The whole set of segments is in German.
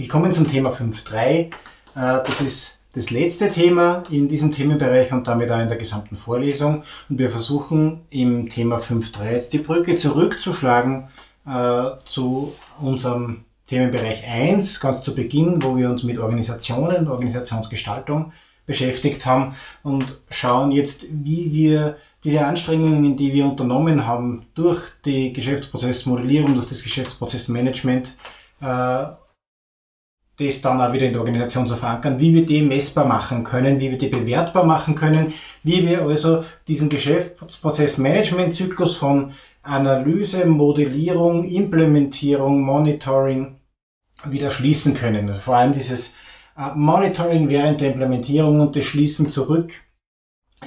Willkommen zum Thema 5.3. Äh, das ist das letzte Thema in diesem Themenbereich und damit auch in der gesamten Vorlesung. Und wir versuchen im Thema 5.3 jetzt die Brücke zurückzuschlagen äh, zu unserem Themenbereich 1, ganz zu Beginn, wo wir uns mit Organisationen, Organisationsgestaltung beschäftigt haben und schauen jetzt, wie wir diese Anstrengungen, die wir unternommen haben durch die Geschäftsprozessmodellierung, durch das Geschäftsprozessmanagement, äh, das dann auch wieder in der Organisation zu verankern, wie wir die messbar machen können, wie wir die bewertbar machen können, wie wir also diesen Geschäftsprozessmanagement-Zyklus von Analyse, Modellierung, Implementierung, Monitoring wieder schließen können. Also vor allem dieses äh, Monitoring während der Implementierung und das Schließen zurück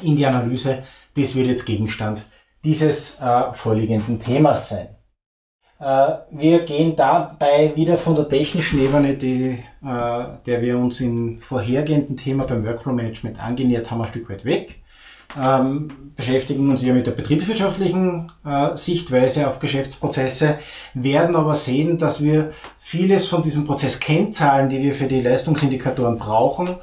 in die Analyse, das wird jetzt Gegenstand dieses äh, vorliegenden Themas sein. Äh, wir gehen dabei wieder von der technischen Ebene, die, äh, der wir uns im vorhergehenden Thema beim Workflow Management angenähert haben, ein Stück weit weg. Ähm, beschäftigen uns eher mit der betriebswirtschaftlichen äh, Sichtweise auf Geschäftsprozesse, werden aber sehen, dass wir vieles von diesen Prozesskennzahlen, die wir für die Leistungsindikatoren brauchen,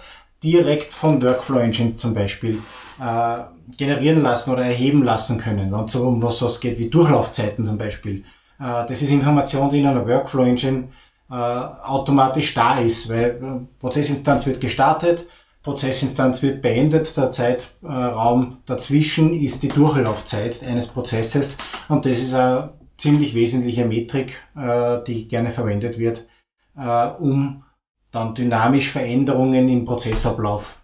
direkt von Workflow Engines zum Beispiel äh, generieren lassen oder erheben lassen können. Wenn es um was, was geht wie Durchlaufzeiten zum Beispiel das ist Information, die in einer Workflow Engine äh, automatisch da ist, weil äh, Prozessinstanz wird gestartet, Prozessinstanz wird beendet, der Zeitraum dazwischen ist die Durchlaufzeit eines Prozesses und das ist eine ziemlich wesentliche Metrik, die gerne verwendet wird, um dann dynamisch Veränderungen im Prozessablauf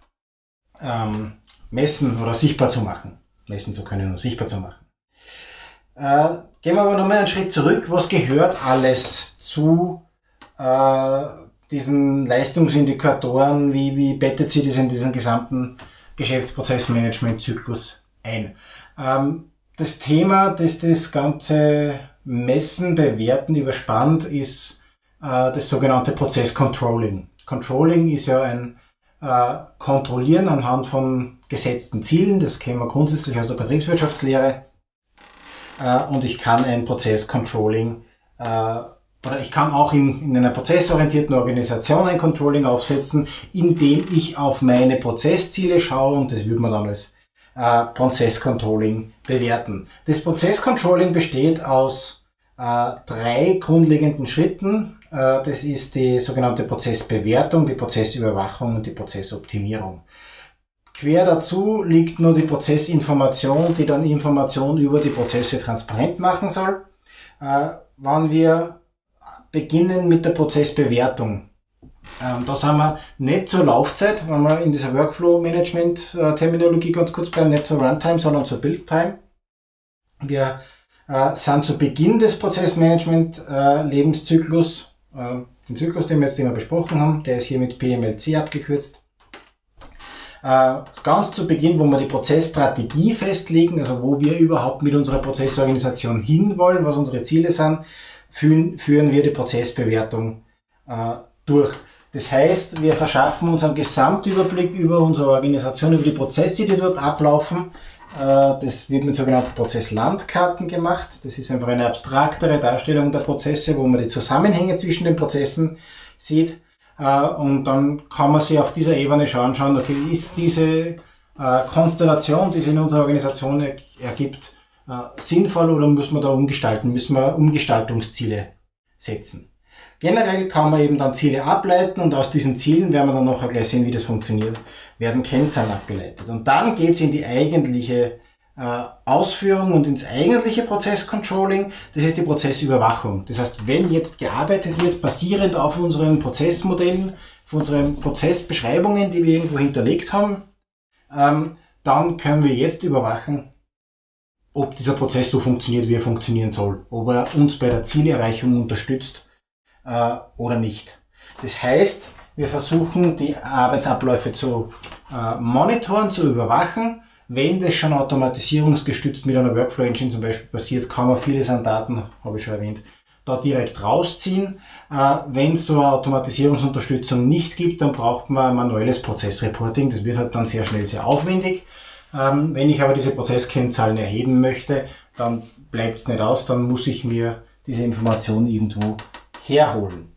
ähm, messen oder sichtbar zu machen, messen zu können oder sichtbar zu machen. Gehen wir aber nochmal einen Schritt zurück. Was gehört alles zu äh, diesen Leistungsindikatoren? Wie, wie bettet sie das in diesen gesamten Geschäftsprozessmanagement-Zyklus ein? Ähm, das Thema, das das ganze Messen, Bewerten überspannt, ist äh, das sogenannte Prozesscontrolling. Controlling ist ja ein äh, Kontrollieren anhand von gesetzten Zielen. Das kennen wir grundsätzlich aus der Betriebswirtschaftslehre äh, und ich kann ein Prozesscontrolling äh, oder ich kann auch in, in einer prozessorientierten Organisation ein Controlling aufsetzen, indem ich auf meine Prozessziele schaue und das würde man dann als äh, Prozesscontrolling bewerten. Das Prozesscontrolling besteht aus äh, drei grundlegenden Schritten. Äh, das ist die sogenannte Prozessbewertung, die Prozessüberwachung und die Prozessoptimierung. Quer dazu liegt nur die Prozessinformation, die dann Information über die Prozesse transparent machen soll. Äh, wenn wir beginnen mit der Prozessbewertung, ähm, da sind wir nicht zur Laufzeit, wenn wir in dieser Workflow-Management-Terminologie ganz kurz bleiben, nicht zur Runtime, sondern zur Build-Time. Wir äh, sind zu Beginn des Prozessmanagement-Lebenszyklus, äh, den Zyklus, den wir jetzt immer besprochen haben, der ist hier mit PMLC abgekürzt. Äh, ganz zu Beginn, wo wir die Prozessstrategie festlegen, also wo wir überhaupt mit unserer Prozessorganisation hinwollen, was unsere Ziele sind, führen, führen wir die Prozessbewertung äh, durch. Das heißt, wir verschaffen uns einen Gesamtüberblick über unsere Organisation, über die Prozesse, die dort ablaufen. Äh, das wird mit sogenannten Prozesslandkarten gemacht. Das ist einfach eine abstraktere Darstellung der Prozesse, wo man die Zusammenhänge zwischen den Prozessen sieht. Äh, und dann kann man sich auf dieser Ebene schauen, schauen, okay, ist diese äh, Konstellation, die sich in unserer Organisation ergibt, äh, sinnvoll oder müssen wir da umgestalten, müssen wir Umgestaltungsziele setzen. Generell kann man eben dann Ziele ableiten und aus diesen Zielen werden wir dann noch gleich sehen, wie das funktioniert, werden Kennzahlen abgeleitet. Und dann geht es in die eigentliche Ausführung und ins eigentliche Prozesscontrolling, das ist die Prozessüberwachung. Das heißt, wenn jetzt gearbeitet wird, basierend auf unseren Prozessmodellen, auf unseren Prozessbeschreibungen, die wir irgendwo hinterlegt haben, ähm, dann können wir jetzt überwachen, ob dieser Prozess so funktioniert, wie er funktionieren soll, ob er uns bei der Zielerreichung unterstützt äh, oder nicht. Das heißt, wir versuchen die Arbeitsabläufe zu äh, monitoren, zu überwachen wenn das schon automatisierungsgestützt mit einer Workflow Engine zum Beispiel passiert, kann man vieles an Daten, habe ich schon erwähnt, da direkt rausziehen. Äh, wenn es so eine Automatisierungsunterstützung nicht gibt, dann braucht man ein manuelles Prozessreporting. Das wird halt dann sehr schnell sehr aufwendig. Ähm, wenn ich aber diese Prozesskennzahlen erheben möchte, dann bleibt es nicht aus, dann muss ich mir diese Information irgendwo herholen.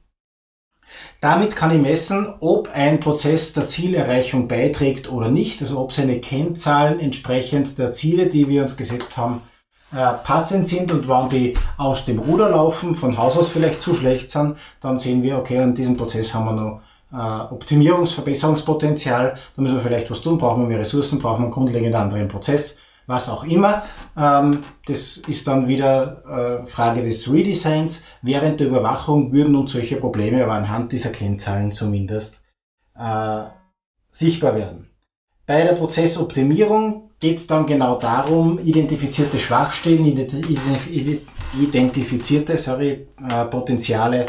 Damit kann ich messen, ob ein Prozess der Zielerreichung beiträgt oder nicht, also ob seine Kennzahlen entsprechend der Ziele, die wir uns gesetzt haben, äh, passend sind. Und wann die aus dem Ruder laufen, von Haus aus vielleicht zu schlecht sind, dann sehen wir, okay, in diesem Prozess haben wir noch äh, Optimierungs-, Verbesserungspotenzial, da müssen wir vielleicht was tun, brauchen wir mehr Ressourcen, brauchen wir einen grundlegend anderen Prozess, was auch immer. Ähm, das ist dann wieder äh, Frage des Redesigns. Während der Überwachung würden uns solche Probleme aber anhand dieser Kennzahlen zumindest äh, sichtbar werden. Bei der Prozessoptimierung geht es dann genau darum, identifizierte Schwachstellen, identifizierte sorry, äh, Potenziale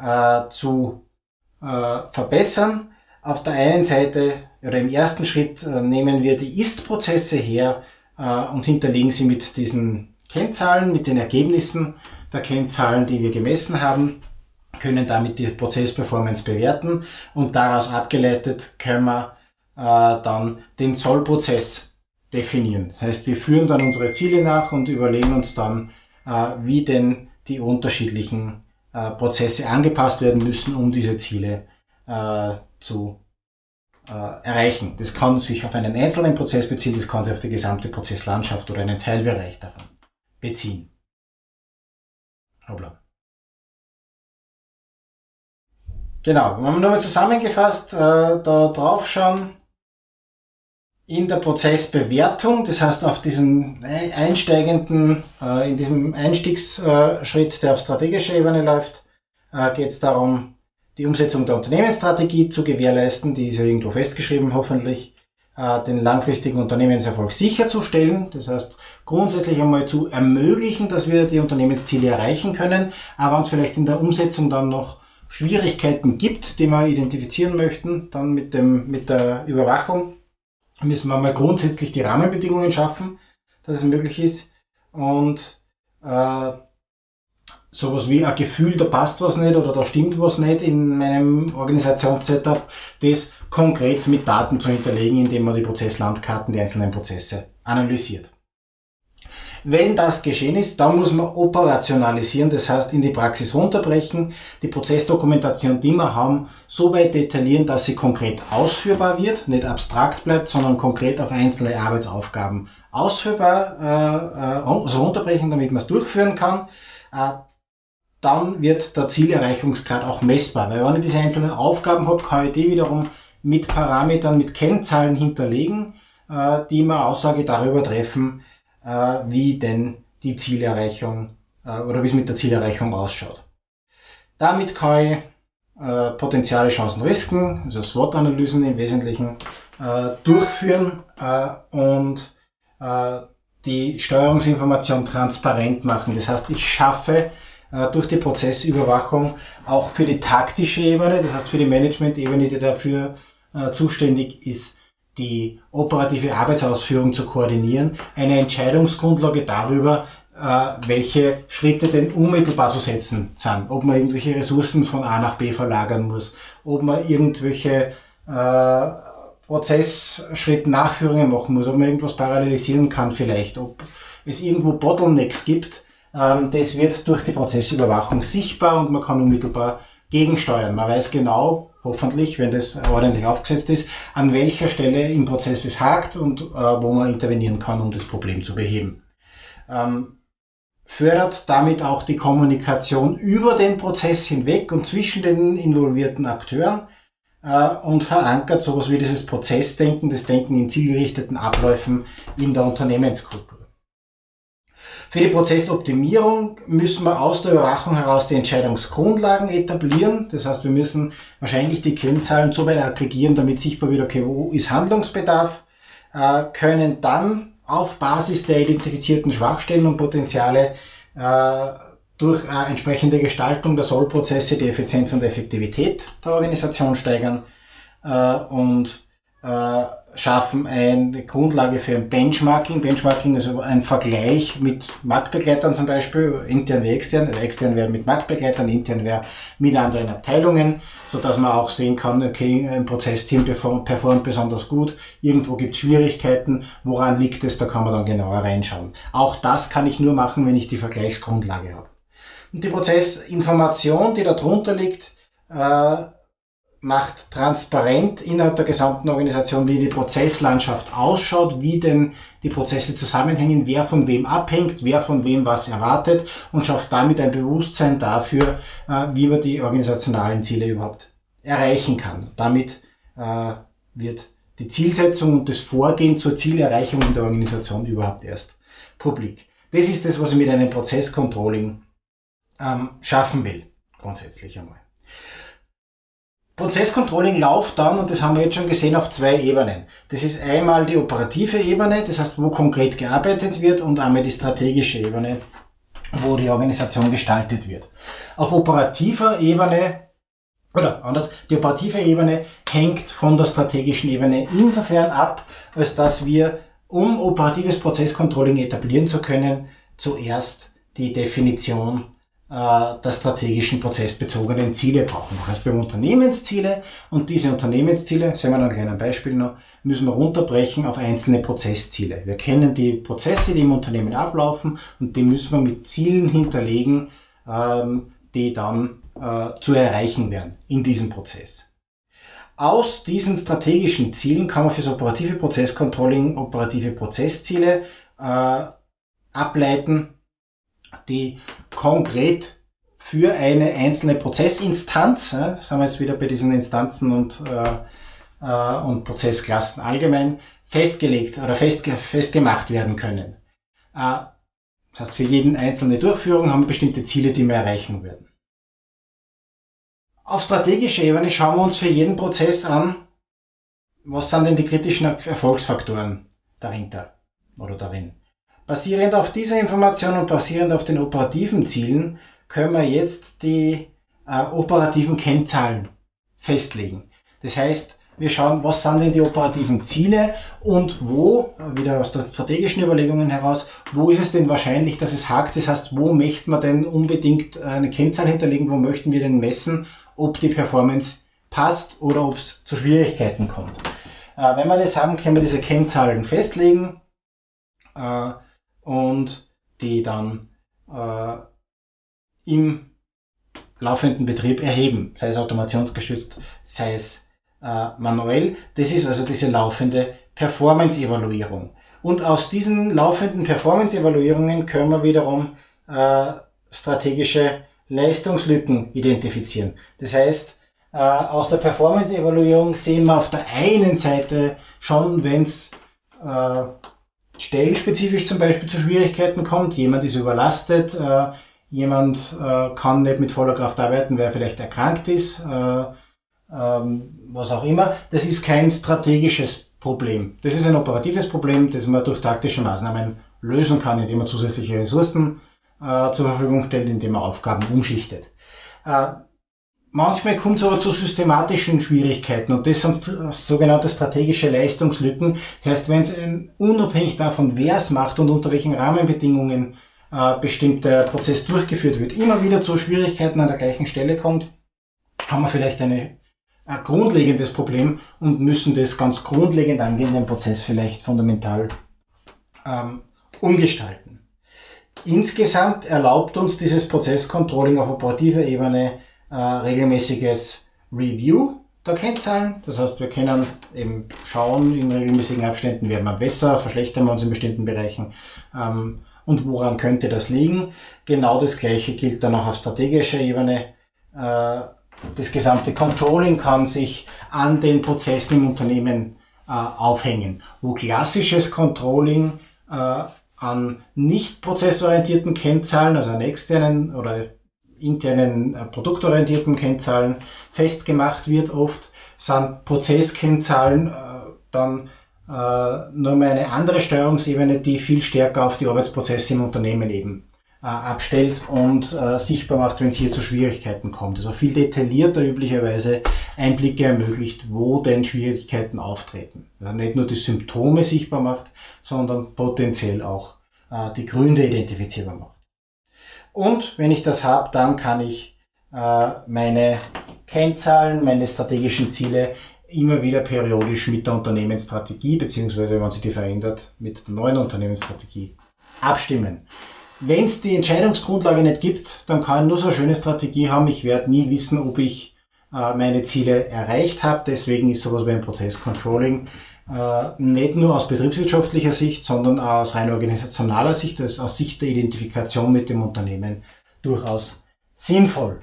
äh, zu äh, verbessern. Auf der einen Seite oder im ersten Schritt äh, nehmen wir die Ist-Prozesse her und hinterlegen sie mit diesen Kennzahlen, mit den Ergebnissen der Kennzahlen, die wir gemessen haben, können damit die Prozessperformance bewerten und daraus abgeleitet können wir dann den Sollprozess definieren. Das heißt, wir führen dann unsere Ziele nach und überlegen uns dann, wie denn die unterschiedlichen äh, Prozesse angepasst werden müssen, um diese Ziele äh, zu äh, erreichen. Das kann sich auf einen einzelnen Prozess beziehen, das kann sich auf die gesamte Prozesslandschaft oder einen Teilbereich davon beziehen. Hoppla. Genau, wenn wir nochmal zusammengefasst äh, da drauf schauen, in der Prozessbewertung, das heißt auf diesen einsteigenden, äh, in diesem Einstiegsschritt, der auf strategischer Ebene läuft, äh, geht es darum, die Umsetzung der Unternehmensstrategie zu gewährleisten, die ist ja irgendwo festgeschrieben hoffentlich, äh, den langfristigen Unternehmenserfolg sicherzustellen, das heißt grundsätzlich einmal zu ermöglichen, dass wir die Unternehmensziele erreichen können, aber uns vielleicht in der Umsetzung dann noch Schwierigkeiten gibt, die wir identifizieren möchten, dann mit, dem, mit der Überwachung müssen wir mal grundsätzlich die Rahmenbedingungen schaffen, dass es möglich ist. Und äh, sowas wie ein Gefühl, da passt was nicht oder da stimmt was nicht in meinem Organisationssetup, das konkret mit Daten zu hinterlegen, indem man die Prozesslandkarten, die einzelnen Prozesse analysiert. Wenn das geschehen ist, dann muss man operationalisieren, das heißt in die Praxis runterbrechen, die Prozessdokumentation, die wir haben, so weit detaillieren, dass sie konkret ausführbar wird, nicht abstrakt bleibt, sondern konkret auf einzelne Arbeitsaufgaben ausführbar, äh, äh, also runterbrechen, damit man es durchführen kann. Dann wird der Zielerreichungsgrad auch messbar, weil wenn ich diese einzelnen Aufgaben habe, kann ich die wiederum mit Parametern, mit Kennzahlen hinterlegen, äh, die mir Aussage darüber treffen, äh, wie denn die Zielerreichung äh, oder wie es mit der Zielerreichung ausschaut. Damit kann ich Potenziale, Chancen, Risiken, also SWOT-Analysen im Wesentlichen durchführen und die Steuerungsinformation transparent machen. Das heißt, ich schaffe durch die Prozessüberwachung auch für die taktische Ebene, das heißt für die Management-Ebene, die dafür äh, zuständig ist, die operative Arbeitsausführung zu koordinieren, eine Entscheidungsgrundlage darüber, äh, welche Schritte denn unmittelbar zu setzen sind. Ob man irgendwelche Ressourcen von A nach B verlagern muss, ob man irgendwelche äh, Prozessschritt Nachführungen machen muss, ob man irgendwas parallelisieren kann vielleicht, ob es irgendwo Bottlenecks gibt. Ähm, das wird durch die Prozessüberwachung sichtbar und man kann unmittelbar gegensteuern. Man weiß genau, hoffentlich, wenn das ordentlich aufgesetzt ist, an welcher Stelle im Prozess es hakt und äh, wo man intervenieren kann, um das Problem zu beheben. Ähm, fördert damit auch die Kommunikation über den Prozess hinweg und zwischen den involvierten Akteuren äh, und verankert sowas wie dieses Prozessdenken, das Denken in zielgerichteten Abläufen in der Unternehmenskultur. Für die Prozessoptimierung müssen wir aus der Überwachung heraus die Entscheidungsgrundlagen etablieren. Das heißt, wir müssen wahrscheinlich die Kennzahlen so weit aggregieren, damit sichtbar wird, okay, wo ist Handlungsbedarf, äh, können dann auf Basis der identifizierten Schwachstellen und Potenziale äh, durch äh, entsprechende Gestaltung der Sollprozesse die Effizienz und Effektivität der Organisation steigern und schaffen eine Grundlage für ein Benchmarking. Benchmarking, also ein Vergleich mit Marktbegleitern zum Beispiel, intern wie extern. Also extern wäre mit Marktbegleitern, intern wäre mit anderen Abteilungen, so dass man auch sehen kann, okay, ein Prozessteam performt, performt besonders gut, irgendwo gibt es Schwierigkeiten, woran liegt es, da kann man dann genauer reinschauen. Auch das kann ich nur machen, wenn ich die Vergleichsgrundlage habe. Und die Prozessinformation, die da drunter liegt, äh, macht transparent innerhalb der gesamten Organisation, wie die Prozesslandschaft ausschaut, wie denn die Prozesse zusammenhängen, wer von wem abhängt, wer von wem was erwartet und schafft damit ein Bewusstsein dafür, äh, wie man die organisationalen Ziele überhaupt erreichen kann. Damit äh, wird die Zielsetzung und das Vorgehen zur Zielerreichung in der Organisation überhaupt erst publik. Das ist das, was ich mit einem Prozesscontrolling ähm, schaffen will, grundsätzlich einmal. Prozesscontrolling läuft dann, und das haben wir jetzt schon gesehen, auf zwei Ebenen. Das ist einmal die operative Ebene, das heißt, wo konkret gearbeitet wird, und einmal die strategische Ebene, wo die Organisation gestaltet wird. Auf operativer Ebene, oder anders, die operative Ebene hängt von der strategischen Ebene insofern ab, als dass wir, um operatives Prozesscontrolling etablieren zu können, zuerst die Definition der strategischen prozessbezogenen Ziele brauchen. Das heißt, wir haben Unternehmensziele und diese Unternehmensziele, sehen wir noch ein kleines Beispiel noch, müssen wir runterbrechen auf einzelne Prozessziele. Wir kennen die Prozesse, die im Unternehmen ablaufen und die müssen wir mit Zielen hinterlegen, ähm, die dann äh, zu erreichen werden in diesem Prozess. Aus diesen strategischen Zielen kann man für das operative Prozesscontrolling operative Prozessziele äh, ableiten, die konkret für eine einzelne Prozessinstanz, ja, sind wir jetzt wieder bei diesen Instanzen und, äh, äh, und Prozessklassen allgemein, festgelegt oder fest, festgemacht werden können. Äh, das heißt, für jeden einzelne Durchführung haben wir bestimmte Ziele, die wir erreichen werden. Auf strategischer Ebene schauen wir uns für jeden Prozess an, was sind denn die kritischen Erfolgsfaktoren dahinter oder darin. Basierend auf dieser Information und basierend auf den operativen Zielen können wir jetzt die äh, operativen Kennzahlen festlegen. Das heißt, wir schauen, was sind denn die operativen Ziele und wo, wieder aus den strategischen Überlegungen heraus, wo ist es denn wahrscheinlich, dass es hakt? Das heißt, wo möchten wir denn unbedingt eine Kennzahl hinterlegen? Wo möchten wir denn messen, ob die Performance passt oder ob es zu Schwierigkeiten kommt? Äh, wenn wir das haben, können wir diese Kennzahlen festlegen. Äh, und die dann äh, im laufenden Betrieb erheben, sei es automationsgestützt, sei es äh, manuell. Das ist also diese laufende Performance-Evaluierung. Und aus diesen laufenden Performance-Evaluierungen können wir wiederum äh, strategische Leistungslücken identifizieren. Das heißt, äh, aus der Performance-Evaluierung sehen wir auf der einen Seite schon, wenn es äh, stellenspezifisch zum Beispiel zu Schwierigkeiten kommt. Jemand ist überlastet, äh, jemand äh, kann nicht mit voller Kraft arbeiten, wer vielleicht erkrankt ist, äh, ähm, was auch immer. Das ist kein strategisches Problem. Das ist ein operatives Problem, das man durch taktische Maßnahmen lösen kann, indem man zusätzliche Ressourcen äh, zur Verfügung stellt, indem man Aufgaben umschichtet. Manchmal kommt es aber zu systematischen Schwierigkeiten und das sind sogenannte strategische Leistungslücken. Das heißt, wenn es unabhängig davon, wer es macht und unter welchen Rahmenbedingungen äh, bestimmter Prozess durchgeführt wird, immer wieder zu Schwierigkeiten an der gleichen Stelle kommt, haben wir vielleicht eine, ein grundlegendes Problem und müssen das ganz grundlegend angehen, den Prozess vielleicht fundamental ähm, umgestalten. Insgesamt erlaubt uns dieses Prozesscontrolling auf operativer Ebene äh, regelmäßiges Review der Kennzahlen. Das heißt, wir können eben schauen, in regelmäßigen Abständen werden wir besser, verschlechtern wir uns in bestimmten Bereichen ähm, und woran könnte das liegen. Genau das Gleiche gilt dann auch auf strategischer Ebene. Äh, das gesamte Controlling kann sich an den Prozessen im Unternehmen äh, aufhängen, wo klassisches Controlling äh, an nicht prozessorientierten Kennzahlen, also an externen oder internen äh, produktorientierten Kennzahlen festgemacht wird. Oft sind Prozesskennzahlen äh, dann äh, nur mal eine andere Steuerungsebene, die viel stärker auf die Arbeitsprozesse im Unternehmen eben abstellt und sichtbar macht, wenn es hier zu Schwierigkeiten kommt. Also viel detaillierter üblicherweise Einblicke ermöglicht, wo denn Schwierigkeiten auftreten. Also nicht nur die Symptome sichtbar macht, sondern potenziell auch die Gründe identifizierbar macht. Und wenn ich das habe, dann kann ich äh, meine Kennzahlen, meine strategischen Ziele immer wieder periodisch mit der Unternehmensstrategie, beziehungsweise wenn sich die verändert, mit der neuen Unternehmensstrategie abstimmen. Wenn es die Entscheidungsgrundlage nicht gibt, dann kann ich nur so eine schöne Strategie haben. Ich werde nie wissen, ob ich äh, meine Ziele erreicht habe. Deswegen ist sowas wie ein Prozesscontrolling nicht nur aus betriebswirtschaftlicher Sicht, sondern aus rein organisationaler Sicht, also aus Sicht der Identifikation mit dem Unternehmen durchaus sinnvoll.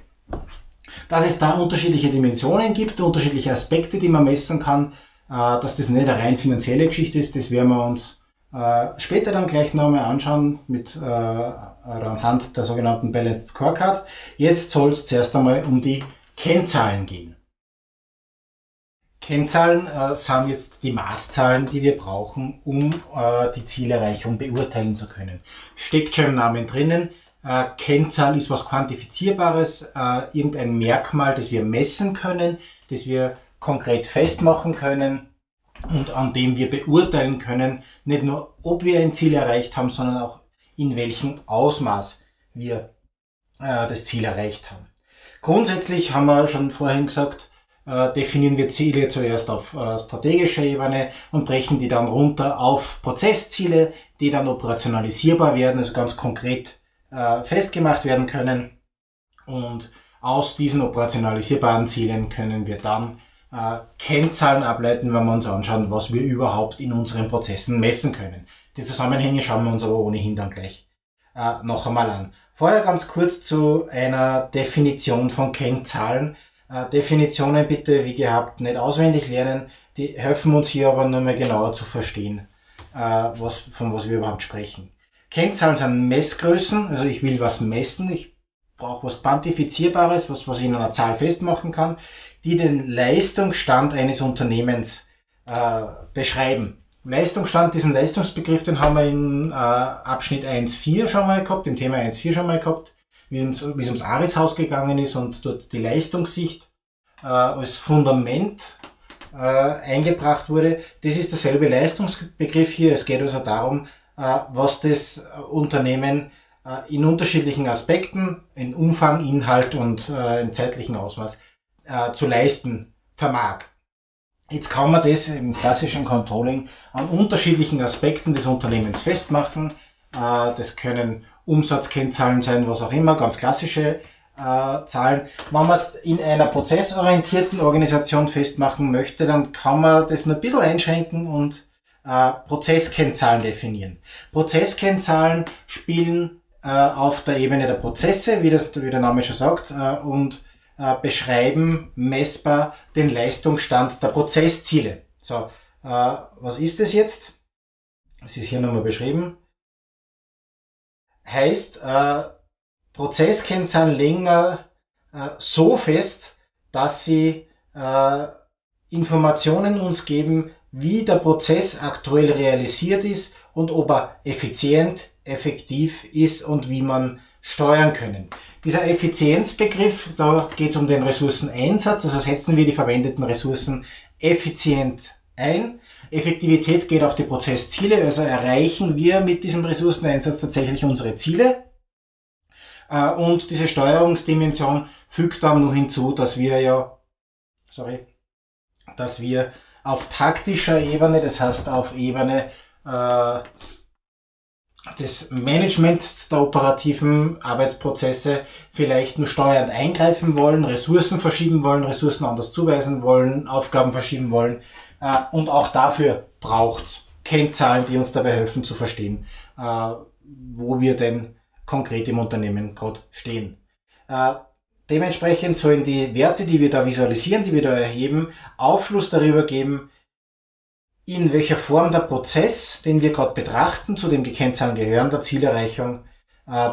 Dass es da unterschiedliche Dimensionen gibt, unterschiedliche Aspekte, die man messen kann, äh, dass das nicht eine rein finanzielle Geschichte ist, das werden wir uns äh, später dann gleich nochmal anschauen mit äh, anhand der sogenannten Balanced Scorecard. Jetzt soll es zuerst einmal um die Kennzahlen gehen. Kennzahlen äh, sind jetzt die Maßzahlen, die wir brauchen, um äh, die Zielerreichung beurteilen zu können. Steckt schon im Namen drinnen. Äh, Kennzahl ist was Quantifizierbares, äh, irgendein Merkmal, das wir messen können, das wir konkret festmachen können und an dem wir beurteilen können, nicht nur, ob wir ein Ziel erreicht haben, sondern auch in welchem Ausmaß wir äh, das Ziel erreicht haben. Grundsätzlich haben wir schon vorhin gesagt, äh, definieren wir Ziele zuerst auf äh, strategischer Ebene und brechen die dann runter auf Prozessziele, die dann operationalisierbar werden, also ganz konkret äh, festgemacht werden können. Und aus diesen operationalisierbaren Zielen können wir dann Kennzahlen ableiten, wenn wir uns anschauen, was wir überhaupt in unseren Prozessen messen können. Die Zusammenhänge schauen wir uns aber ohnehin dann gleich noch einmal an. Vorher ganz kurz zu einer Definition von Kennzahlen. Äh, Definitionen bitte, wie gehabt, nicht auswendig lernen. Die helfen uns hier aber nur mal genauer zu verstehen, äh, was, von was wir überhaupt sprechen. Kennzahlen sind Messgrößen, also ich will was messen, ich brauche was Quantifizierbares, was, was ich in einer Zahl festmachen kann die den Leistungsstand eines Unternehmens äh, beschreiben. Leistungsstand, diesen Leistungsbegriff, den haben wir in äh, Abschnitt 1.4 schon mal gehabt, im Thema 1.4 schon mal gehabt, wie, uns, wie es ums Aris-Haus gegangen ist und dort die Leistungssicht äh, als Fundament äh, eingebracht wurde. Das ist derselbe Leistungsbegriff hier. Es geht also darum, äh, was das Unternehmen äh, in unterschiedlichen Aspekten, in Umfang, Inhalt und äh, im zeitlichen Ausmaß äh, zu leisten vermag. Jetzt kann man das im klassischen Controlling an unterschiedlichen Aspekten des Unternehmens festmachen. Äh, das können Umsatzkennzahlen sein, was auch immer, ganz klassische äh, Zahlen. Wenn man es in einer prozessorientierten Organisation festmachen möchte, dann kann man das ein bisschen einschränken und äh, Prozesskennzahlen definieren. Prozesskennzahlen spielen äh, auf der Ebene der Prozesse, wie, das, wie der Name schon sagt, äh, und äh, beschreiben messbar den Leistungsstand der Prozessziele. So, äh, was ist es jetzt? Es ist hier nochmal beschrieben. Heißt, äh, Prozesskennzahlen wir äh, so fest, dass sie äh, Informationen uns geben, wie der Prozess aktuell realisiert ist und ob er effizient, effektiv ist und wie man steuern können. Dieser Effizienzbegriff, da geht es um den Ressourceneinsatz, also setzen wir die verwendeten Ressourcen effizient ein. Effektivität geht auf die Prozessziele, also erreichen wir mit diesem Ressourceneinsatz tatsächlich unsere Ziele. Äh, und diese Steuerungsdimension fügt dann noch hinzu, dass wir ja, sorry, dass wir auf taktischer Ebene, das heißt auf Ebene äh, des Managements der operativen Arbeitsprozesse vielleicht nur steuernd eingreifen wollen, Ressourcen verschieben wollen, Ressourcen anders zuweisen wollen, Aufgaben verschieben wollen. Äh, und auch dafür braucht's Kennzahlen, die uns dabei helfen zu verstehen, äh, wo wir denn konkret im Unternehmen gerade stehen. Äh, dementsprechend sollen die Werte, die wir da visualisieren, die wir da erheben, Aufschluss darüber geben, in welcher Form der Prozess, den wir gerade betrachten, zu dem die Kennzahlen gehören, der Zielerreichung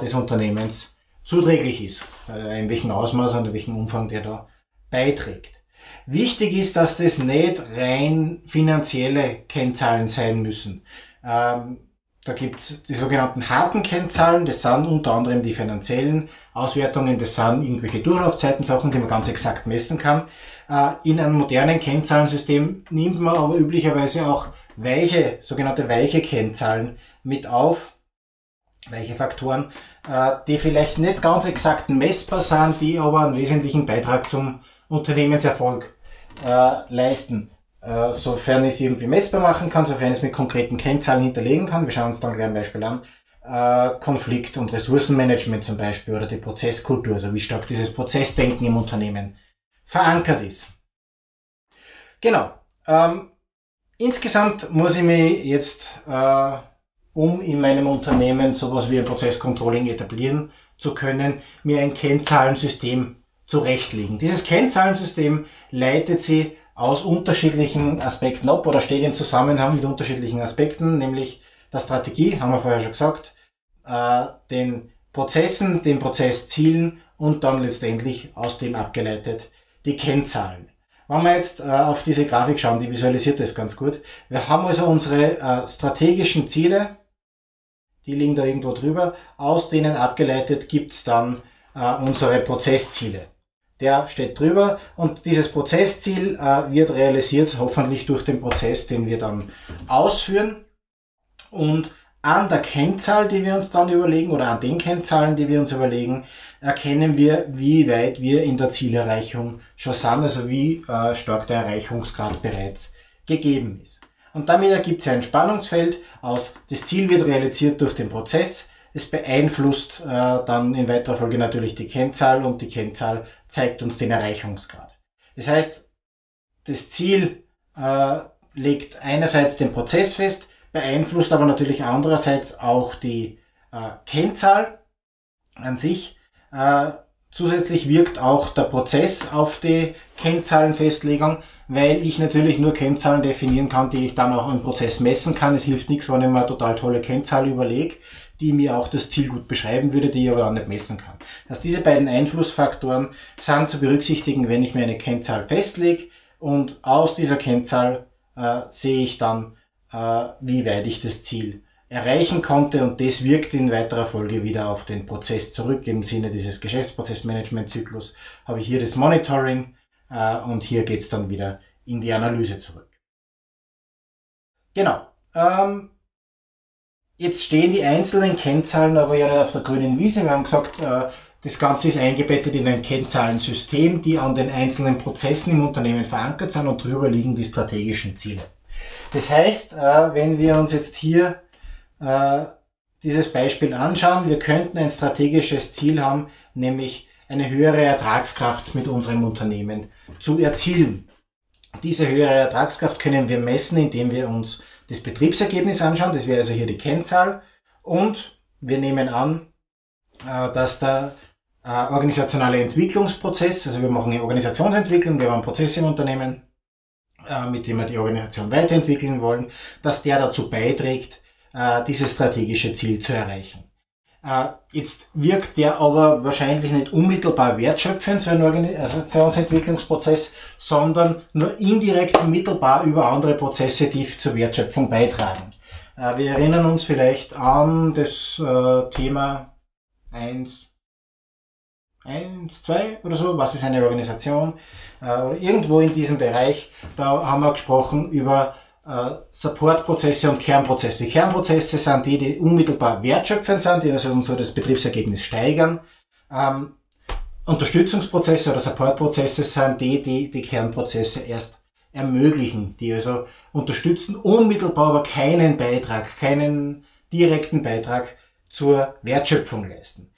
des Unternehmens zuträglich ist, in welchem Ausmaß und in welchem Umfang der da beiträgt. Wichtig ist, dass das nicht rein finanzielle Kennzahlen sein müssen. Ähm, da gibt's die sogenannten harten Kennzahlen, das sind unter anderem die finanziellen Auswertungen, das sind irgendwelche Durchlaufzeiten, Sachen, die man ganz exakt messen kann. Äh, in einem modernen Kennzahlensystem nimmt man aber üblicherweise auch weiche, sogenannte weiche Kennzahlen mit auf, weiche Faktoren, äh, die vielleicht nicht ganz exakt messbar sind, die aber einen wesentlichen Beitrag zum Unternehmenserfolg äh, leisten. Sofern ich es irgendwie messbar machen kann, sofern ich es mit konkreten Kennzahlen hinterlegen kann, wir schauen uns dann gleich ein Beispiel an, Konflikt- und Ressourcenmanagement zum Beispiel oder die Prozesskultur, also wie stark dieses Prozessdenken im Unternehmen verankert ist. Genau. Ähm, insgesamt muss ich mich jetzt, äh, um in meinem Unternehmen sowas wie ein Prozesscontrolling etablieren zu können, mir ein Kennzahlensystem zurechtlegen. Dieses Kennzahlensystem leitet sie aus unterschiedlichen Aspekten ab oder steht im Zusammenhang mit unterschiedlichen Aspekten, nämlich der Strategie, haben wir vorher schon gesagt, äh, den Prozessen, den Prozesszielen und dann letztendlich aus dem abgeleitet die Kennzahlen. Wenn wir jetzt äh, auf diese Grafik schauen, die visualisiert das ganz gut. Wir haben also unsere äh, strategischen Ziele, die liegen da irgendwo drüber. Aus denen abgeleitet gibt's dann unsere Prozessziele. Der steht drüber und dieses Prozessziel äh, wird realisiert hoffentlich durch den Prozess, den wir dann ausführen. Und an der Kennzahl, die wir uns dann überlegen, oder an den Kennzahlen, die wir uns überlegen, erkennen wir, wie weit wir in der Zielerreichung schon sind, also wie äh, stark der Erreichungsgrad bereits gegeben ist. Und damit ergibt sich ein Spannungsfeld aus, das Ziel wird realisiert durch den Prozess, es beeinflusst äh, dann in weiterer Folge natürlich die Kennzahl und die Kennzahl zeigt uns den Erreichungsgrad. Das heißt, das Ziel äh, legt einerseits den Prozess fest, beeinflusst aber natürlich andererseits auch die äh, Kennzahl an sich. Äh, zusätzlich wirkt auch der Prozess auf die Kennzahlenfestlegung, weil ich natürlich nur Kennzahlen definieren kann, die ich dann auch im Prozess messen kann. Es hilft nichts, wenn ich mir eine total tolle Kennzahl überlege, die mir auch das Ziel gut beschreiben würde, die ich aber auch nicht messen kann. Dass diese beiden Einflussfaktoren sind zu berücksichtigen, wenn ich mir eine Kennzahl festlege und aus dieser Kennzahl äh, sehe ich dann, äh, wie weit ich das Ziel erreichen konnte und das wirkt in weiterer Folge wieder auf den Prozess zurück. Im Sinne dieses Geschäftsprozessmanagement-Zyklus habe ich hier das Monitoring äh, und hier geht's dann wieder in die Analyse zurück. Genau. Ähm, jetzt stehen die einzelnen Kennzahlen aber ja nicht auf der grünen Wiese. Wir haben gesagt, äh, das Ganze ist eingebettet in ein Kennzahlensystem, die an den einzelnen Prozessen im Unternehmen verankert sind und drüber liegen die strategischen Ziele. Das heißt, äh, wenn wir uns jetzt hier äh, dieses Beispiel anschauen, wir könnten ein strategisches Ziel haben, nämlich eine höhere Ertragskraft mit unserem Unternehmen zu erzielen. Diese höhere Ertragskraft können wir messen, indem wir uns das Betriebsergebnis anschauen, das wäre also hier die Kennzahl, und wir nehmen an, äh, dass der organisationale Entwicklungsprozess, also wir machen eine Organisationsentwicklung, wir haben einen Prozess im Unternehmen, äh, mit dem wir die Organisation weiterentwickeln wollen, dass der dazu beiträgt, äh, dieses strategische Ziel zu erreichen. Äh, jetzt wirkt der aber wahrscheinlich nicht unmittelbar wertschöpfend, so ein Organisationsentwicklungsprozess, sondern nur indirekt mittelbar über andere Prozesse, die zur Wertschöpfung beitragen. Wir erinnern uns vielleicht an das Thema 1, 1, 2 oder so, was ist eine Organisation? äh, irgendwo in diesem Bereich, da haben wir gesprochen über äh, Supportprozesse und Kernprozesse. Kernprozesse sind die, die unmittelbar wertschöpfend sind, die also so das Betriebsergebnis steigern. Ähm, Unterstützungsprozesse oder Supportprozesse sind die, die die Kernprozesse erst ermöglichen, die also unterstützen, unmittelbar aber keinen Beitrag, keinen direkten Beitrag zur Wertschöpfung leisten.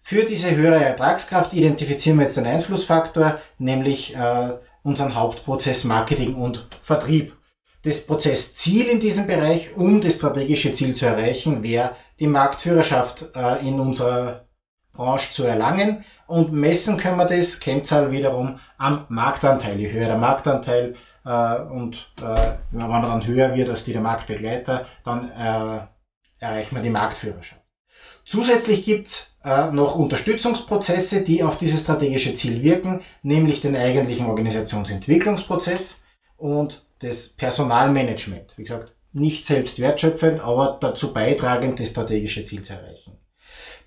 Für diese höhere Ertragskraft identifizieren wir jetzt den Einflussfaktor, nämlich äh, unseren Hauptprozess Marketing und Vertrieb. Das Prozessziel in diesem Bereich, um das strategische Ziel zu erreichen, wäre die Marktführerschaft äh, in unserer Branche zu erlangen. Und messen können wir das, Kennzahl wiederum, am Marktanteil. Je höher der Marktanteil äh, und äh, wenn er dann höher wird als die der Marktbegleiter, dann erreichen wir die Marktführerschaft. Zusätzlich gibt's äh, noch Unterstützungsprozesse, die auf dieses strategische Ziel wirken, nämlich den eigentlichen Organisationsentwicklungsprozess und das Personalmanagement. Wie gesagt, nicht selbst wertschöpfend, aber dazu beitragend, das strategische Ziel zu erreichen.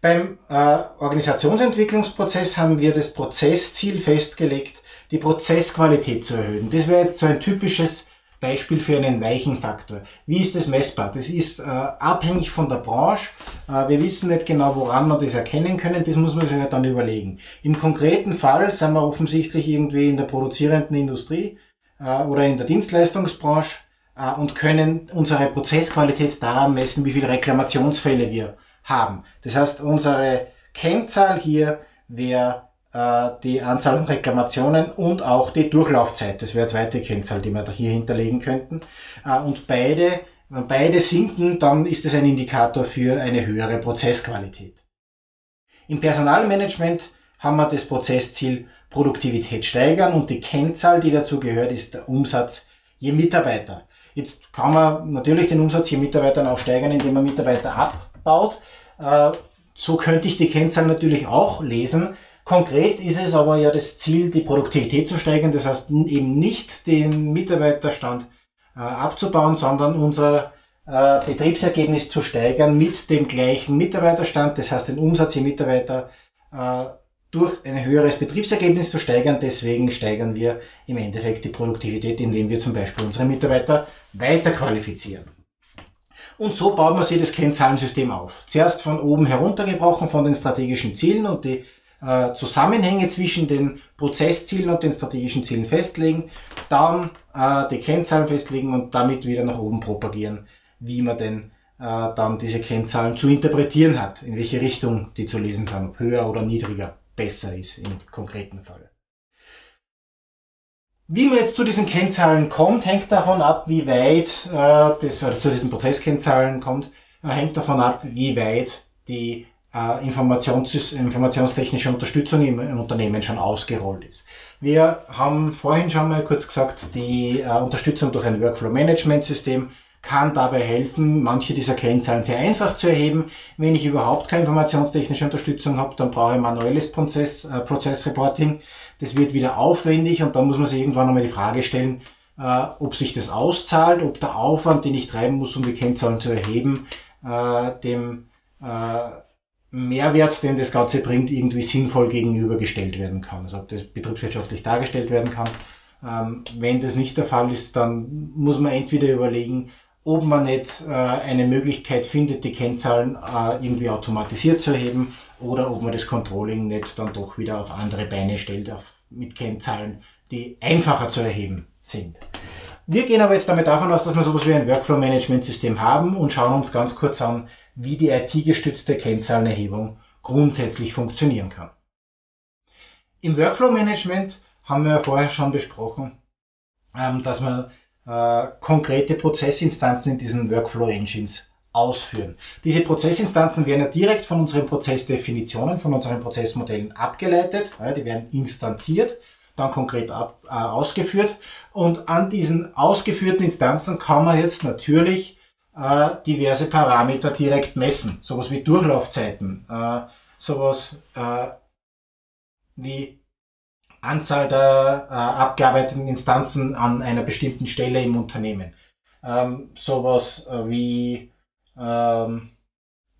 Beim äh, Organisationsentwicklungsprozess haben wir das Prozessziel festgelegt, die Prozessqualität zu erhöhen. Das wäre jetzt so ein typisches Beispiel für einen weichen Faktor. Wie ist das messbar? Das ist äh, abhängig von der Branche. Äh, wir wissen nicht genau, woran wir das erkennen können. Das muss man sich halt dann überlegen. Im konkreten Fall sind wir offensichtlich irgendwie in der produzierenden Industrie oder in der Dienstleistungsbranche äh, und können unsere Prozessqualität daran messen, wie viele Reklamationsfälle wir haben. Das heißt, unsere Kennzahl hier wäre äh, die Anzahl an Reklamationen und auch die Durchlaufzeit. Das wäre eine zweite Kennzahl, die wir da hier hinterlegen könnten. Äh, und beide, wenn beide sinken, dann ist es ein Indikator für eine höhere Prozessqualität. Im Personalmanagement haben wir das Prozessziel Produktivität steigern und die Kennzahl, die dazu gehört, ist der Umsatz je Mitarbeiter. Jetzt kann man natürlich den Umsatz je Mitarbeitern auch steigern, indem man Mitarbeiter abbaut. Äh, so könnte ich die Kennzahl natürlich auch lesen. Konkret ist es aber ja das Ziel, die Produktivität zu steigern. Das heißt eben nicht den Mitarbeiterstand äh, abzubauen, sondern unser äh, Betriebsergebnis zu steigern mit dem gleichen Mitarbeiterstand. Das heißt den Umsatz je Mitarbeiter durch ein höheres Betriebsergebnis zu steigern. Deswegen steigern wir im Endeffekt die Produktivität, indem wir zum Beispiel unsere Mitarbeiter weiter qualifizieren. Und so baut man sich das Kennzahlensystem auf. Zuerst von oben heruntergebrochen von den strategischen Zielen und die äh, Zusammenhänge zwischen den Prozesszielen und den strategischen Zielen festlegen, dann äh, die Kennzahlen festlegen und damit wieder nach oben propagieren, wie man denn äh, dann diese Kennzahlen zu interpretieren hat, in welche Richtung die zu lesen sind, ob höher oder niedriger besser ist im konkreten Fall. Wie man jetzt zu diesen Kennzahlen kommt, hängt davon ab, wie weit äh, das, oder zu diesen Prozesskennzahlen kommt, äh, hängt davon ab, wie weit die äh, Informations informationstechnische Unterstützung im, im, Unternehmen schon ausgerollt ist. Wir haben vorhin schon mal kurz gesagt, die äh, Unterstützung durch ein Workflow-Management-System kann dabei helfen, manche dieser Kennzahlen sehr einfach zu erheben. Wenn ich überhaupt keine informationstechnische Unterstützung habe, dann brauche ich manuelles Prozess, äh, Prozessreporting. Das wird wieder aufwendig und dann muss man sich irgendwann einmal die Frage stellen, äh, ob sich das auszahlt, ob der Aufwand, den ich treiben muss, um die Kennzahlen zu erheben, äh, dem äh, Mehrwert, den das Ganze bringt, irgendwie sinnvoll gegenübergestellt werden kann. Also ob das betriebswirtschaftlich dargestellt werden kann. Ähm, wenn das nicht der Fall ist, dann muss man entweder überlegen, ob man nicht äh, eine Möglichkeit findet, die Kennzahlen äh, irgendwie automatisiert zu erheben oder ob man das Controlling nicht dann doch wieder auf andere Beine stellt, auf, mit Kennzahlen, die einfacher zu erheben sind. Wir gehen aber jetzt damit davon aus, dass wir sowas wie ein Workflow-Management-System haben und schauen uns ganz kurz an, wie die IT-gestützte Kennzahlenerhebung grundsätzlich funktionieren kann. Im Workflow-Management haben wir vorher schon besprochen, ähm, dass wir äh, konkrete Prozessinstanzen in diesen Workflow-Engines ausführen. Diese Prozessinstanzen werden ja direkt von unseren Prozessdefinitionen, von unseren Prozessmodellen abgeleitet, die werden instanziert dann konkret ab, äh, ausgeführt. Und an diesen ausgeführten Instanzen kann man jetzt natürlich äh, diverse Parameter direkt messen. Sowas wie Durchlaufzeiten, äh, sowas äh, wie Anzahl der äh, abgearbeiteten Instanzen an einer bestimmten Stelle im Unternehmen. Ähm, sowas äh, wie ähm,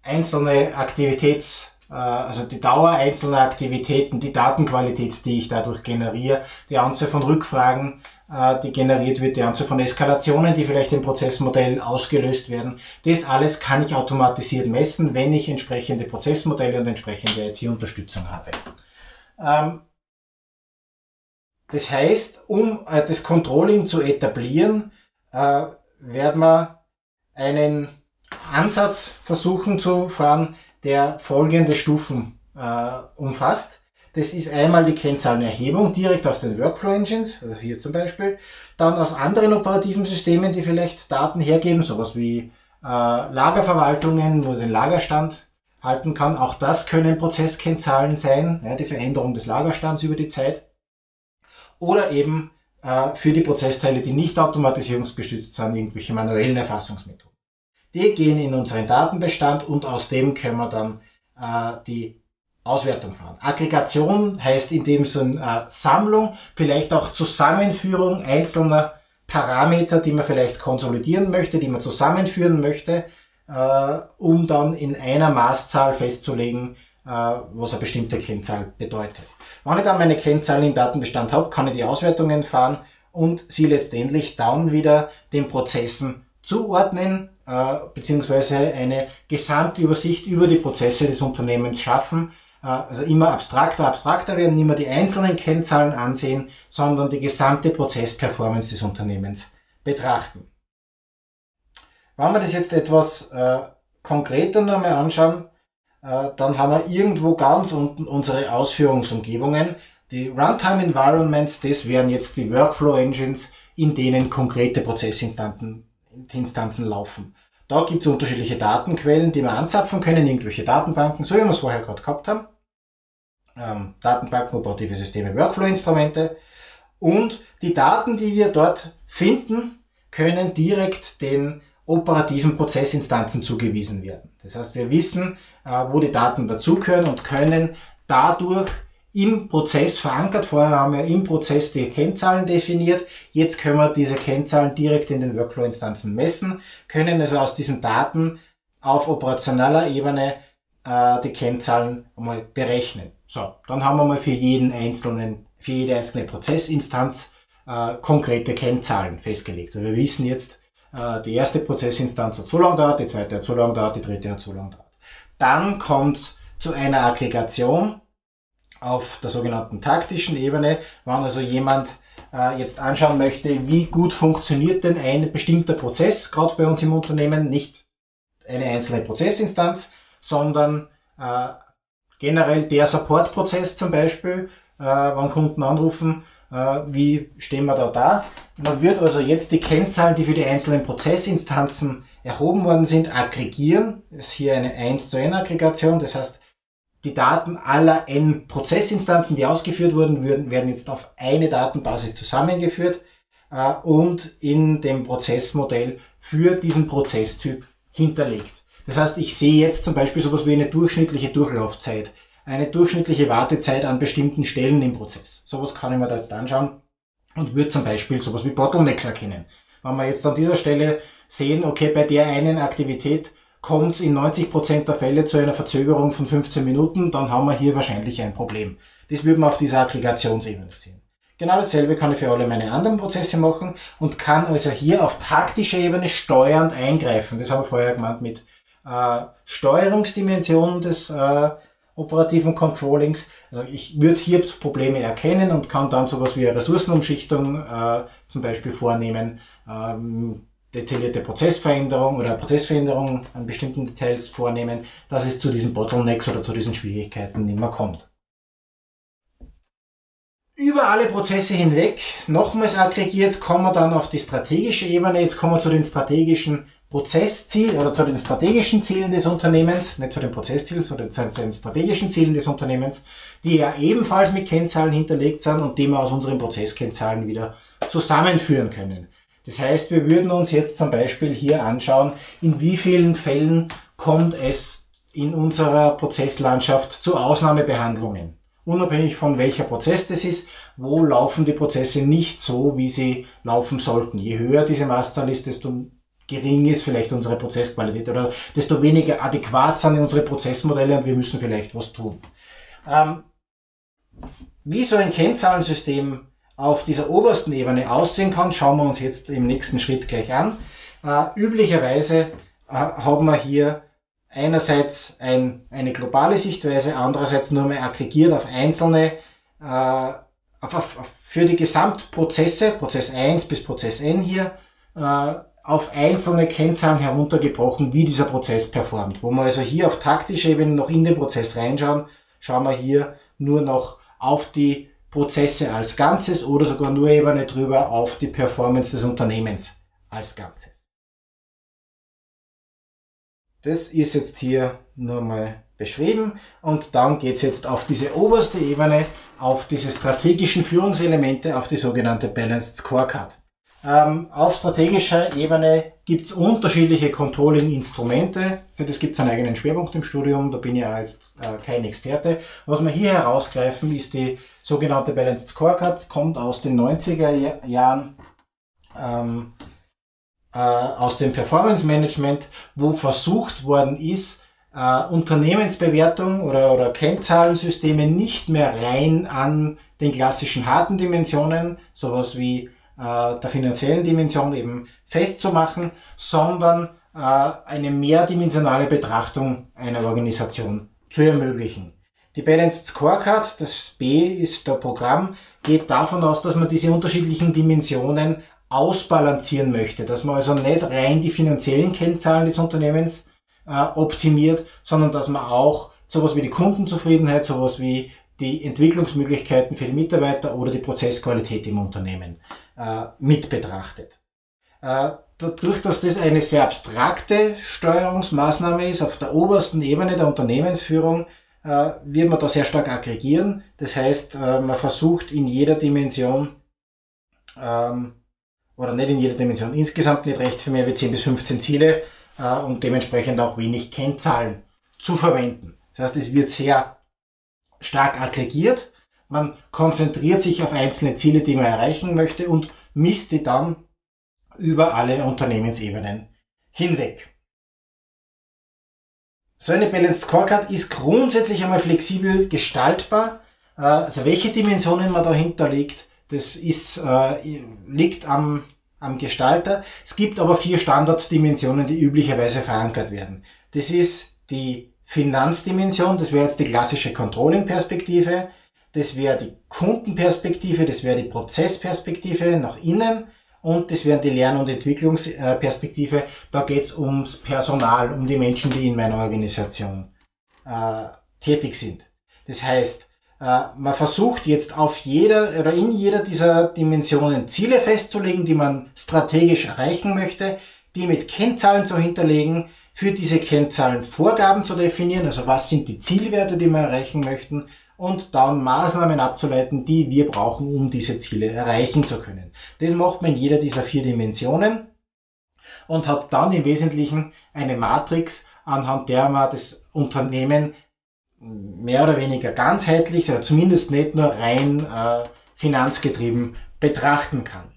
einzelne Aktivitäts äh, also die Dauer einzelner Aktivitäten, die Datenqualität, die ich dadurch generiere, die Anzahl von Rückfragen, äh, die generiert wird, die Anzahl von Eskalationen, die vielleicht im Prozessmodell ausgelöst werden. Das alles kann ich automatisiert messen, wenn ich entsprechende Prozessmodelle und entsprechende IT-Unterstützung habe. Ähm, das heißt, um äh, das Controlling zu etablieren, werden wir einen Ansatz versuchen zu fahren, der folgende Stufen äh, umfasst. Das ist einmal die Kennzahlenerhebung direkt aus den Workflow Engines, also hier zum Beispiel, dann aus anderen operativen Systemen, die vielleicht Daten hergeben, sowas wie äh, Lagerverwaltungen, wo den Lagerstand halten kann. Auch das können Prozesskennzahlen sein, ja, die Veränderung des Lagerstands über die Zeit. Oder eben äh, für die Prozessteile, die nicht automatisierungsgestützt sind, irgendwelche manuellen Erfassungsmethoden. Die gehen in unseren Datenbestand und aus dem können wir dann äh, die Auswertung fahren. Aggregation heißt in dem Sinne äh, Sammlung, vielleicht auch Zusammenführung einzelner Parameter, die man vielleicht konsolidieren möchte, die man zusammenführen möchte, äh, um dann in einer Maßzahl festzulegen, äh, was eine bestimmte Kennzahl bedeutet. Wenn ich dann meine Kennzahl im Datenbestand habe, kann ich die Auswertungen fahren und sie letztendlich dann wieder den Prozessen zuordnen, äh, beziehungsweise eine gesamte Übersicht über die Prozesse des Unternehmens schaffen. Äh, also immer abstrakter, abstrakter werden, nicht mehr die einzelnen Kennzahlen ansehen, sondern die gesamte Prozessperformance des Unternehmens betrachten. Wenn wir das jetzt etwas äh, konkreter nochmal anschauen, dann haben wir irgendwo ganz unten unsere Ausführungsumgebungen. Die Runtime Environments, das wären jetzt die Workflow Engines, in denen konkrete Prozessinstanzen Instanzen laufen. Da gibt es unterschiedliche Datenquellen, die wir anzapfen können, irgendwelche Datenbanken, so wie wir es vorher gerade gehabt haben. Ähm, Datenbanken, operative Systeme, Workflow-Instrumente. Und die Daten, die wir dort finden, können direkt den operativen Prozessinstanzen zugewiesen werden. Das heißt, wir wissen, äh, wo die Daten dazugehören und können dadurch im Prozess verankert. Vorher haben wir im Prozess die Kennzahlen definiert. Jetzt können wir diese Kennzahlen direkt in den Workflow-Instanzen messen, können also aus diesen Daten auf operationeller Ebene äh, die Kennzahlen einmal berechnen. So, dann haben wir mal für jeden einzelnen, für jede einzelne Prozessinstanz äh, konkrete Kennzahlen festgelegt. Also wir wissen jetzt, die erste Prozessinstanz hat so lange dauert, die zweite hat so lange dauert, die dritte hat so lange dauert. Dann kommt zu einer Aggregation auf der sogenannten taktischen Ebene, wenn also jemand äh, jetzt anschauen möchte, wie gut funktioniert denn ein bestimmter Prozess, gerade bei uns im Unternehmen, nicht eine einzelne Prozessinstanz, sondern äh, generell der Supportprozess zum Beispiel, äh, wenn Kunden anrufen, äh, wie stehen wir da da. Man wird also jetzt die Kennzahlen, die für die einzelnen Prozessinstanzen erhoben worden sind, aggregieren. Das ist hier eine 1 zu N Aggregation, das heißt, die Daten aller N Prozessinstanzen, die ausgeführt wurden, werden jetzt auf eine Datenbasis zusammengeführt äh, und in dem Prozessmodell für diesen Prozesstyp hinterlegt. Das heißt, ich sehe jetzt zum Beispiel sowas wie eine durchschnittliche Durchlaufzeit eine durchschnittliche Wartezeit an bestimmten Stellen im Prozess. Sowas kann ich mir da jetzt anschauen und würde zum Beispiel sowas wie Bottlenecks erkennen. Wenn wir jetzt an dieser Stelle sehen, okay, bei der einen Aktivität kommt es in 90 Prozent der Fälle zu einer Verzögerung von 15 Minuten, dann haben wir hier wahrscheinlich ein Problem. Das würden wir auf dieser Aggregationsebene sehen. Genau dasselbe kann ich für alle meine anderen Prozesse machen und kann also hier auf taktischer Ebene steuernd eingreifen. Das haben wir vorher gemeint mit äh, Steuerungsdimensionen des äh, operativen Controllings. Also ich würde hier Probleme erkennen und kann dann sowas wie eine Ressourcenumschichtung äh, zum Beispiel vornehmen, ähm, detaillierte Prozessveränderung oder Prozessveränderung an bestimmten Details vornehmen, dass es zu diesen Bottlenecks oder zu diesen Schwierigkeiten nicht mehr kommt. Über alle Prozesse hinweg, nochmals aggregiert, kommen wir dann auf die strategische Ebene. Jetzt kommen wir zu den strategischen Prozessziel oder zu den strategischen Zielen des Unternehmens, nicht zu den Prozesszielen, sondern zu den strategischen Zielen des Unternehmens, die ja ebenfalls mit Kennzahlen hinterlegt sind und die wir aus unseren Prozesskennzahlen wieder zusammenführen können. Das heißt, wir würden uns jetzt zum Beispiel hier anschauen, in wie vielen Fällen kommt es in unserer Prozesslandschaft zu Ausnahmebehandlungen. Unabhängig von welcher Prozess das ist, wo laufen die Prozesse nicht so, wie sie laufen sollten. Je höher diese Maßzahl ist, desto gering ist vielleicht unsere Prozessqualität oder desto weniger adäquat sind unsere Prozessmodelle und wir müssen vielleicht was tun. Ähm, wie so ein Kennzahlensystem auf dieser obersten Ebene aussehen kann, schauen wir uns jetzt im nächsten Schritt gleich an. Äh, üblicherweise äh, haben wir hier einerseits ein, eine globale Sichtweise, andererseits nur mal aggregiert auf einzelne, äh, auf, auf, für die Gesamtprozesse, Prozess 1 bis Prozess N hier, äh, auf einzelne Kennzahlen heruntergebrochen, wie dieser Prozess performt. Wo wir also hier auf taktischer Ebene noch in den Prozess reinschauen, schauen wir hier nur noch auf die Prozesse als Ganzes oder sogar nur Ebene drüber auf die Performance des Unternehmens als Ganzes. Das ist jetzt hier nur mal beschrieben und dann geht's jetzt auf diese oberste Ebene, auf diese strategischen Führungselemente, auf die sogenannte Balanced Scorecard. Ähm, auf strategischer Ebene gibt's unterschiedliche Controlling-Instrumente. Für das gibt's einen eigenen Schwerpunkt im Studium. Da bin ich ja jetzt äh, kein Experte. Was wir hier herausgreifen, ist die sogenannte Balanced Scorecard. Kommt aus den 90er Jahren. Ähm, äh, aus dem Performance Management, wo versucht worden ist, äh, Unternehmensbewertung oder, oder Kennzahlensysteme nicht mehr rein an den klassischen harten Dimensionen, sowas wie der finanziellen Dimension eben festzumachen, sondern äh, eine mehrdimensionale Betrachtung einer Organisation zu ermöglichen. Die Balanced Scorecard, das B ist der Programm, geht davon aus, dass man diese unterschiedlichen Dimensionen ausbalancieren möchte, dass man also nicht rein die finanziellen Kennzahlen des Unternehmens äh, optimiert, sondern dass man auch sowas wie die Kundenzufriedenheit, sowas wie die Entwicklungsmöglichkeiten für die Mitarbeiter oder die Prozessqualität im Unternehmen äh, mit betrachtet. Äh, dadurch, dass das eine sehr abstrakte Steuerungsmaßnahme ist, auf der obersten Ebene der Unternehmensführung, äh, wird man da sehr stark aggregieren. Das heißt, äh, man versucht in jeder Dimension, ähm, oder nicht in jeder Dimension, insgesamt nicht recht für mehr wie 10 bis 15 Ziele äh, und dementsprechend auch wenig Kennzahlen zu verwenden. Das heißt, es wird sehr stark aggregiert. Man konzentriert sich auf einzelne Ziele, die man erreichen möchte und misst die dann über alle Unternehmensebenen hinweg. So eine Balanced Scorecard ist grundsätzlich einmal flexibel gestaltbar. Äh, also welche Dimensionen man dahinter legt, das ist, äh, liegt am, am Gestalter. Es gibt aber vier Standarddimensionen, die üblicherweise verankert werden. Das ist die Finanzdimension, das wäre jetzt die klassische Controlling-Perspektive, das wäre die Kundenperspektive, das wäre die Prozessperspektive nach innen und das wäre die Lern- und Entwicklungsperspektive. Da geht es ums Personal, um die Menschen, die in meiner Organisation äh, tätig sind. Das heißt, äh, man versucht jetzt auf jeder oder in jeder dieser Dimensionen Ziele festzulegen, die man strategisch erreichen möchte, die mit Kennzahlen zu hinterlegen, für diese Kennzahlen Vorgaben zu definieren, also was sind die Zielwerte, die wir erreichen möchten und dann Maßnahmen abzuleiten, die wir brauchen, um diese Ziele erreichen zu können. Das macht man in jeder dieser vier Dimensionen und hat dann im Wesentlichen eine Matrix, anhand der man das Unternehmen mehr oder weniger ganzheitlich oder zumindest nicht nur rein äh, finanzgetrieben betrachten kann.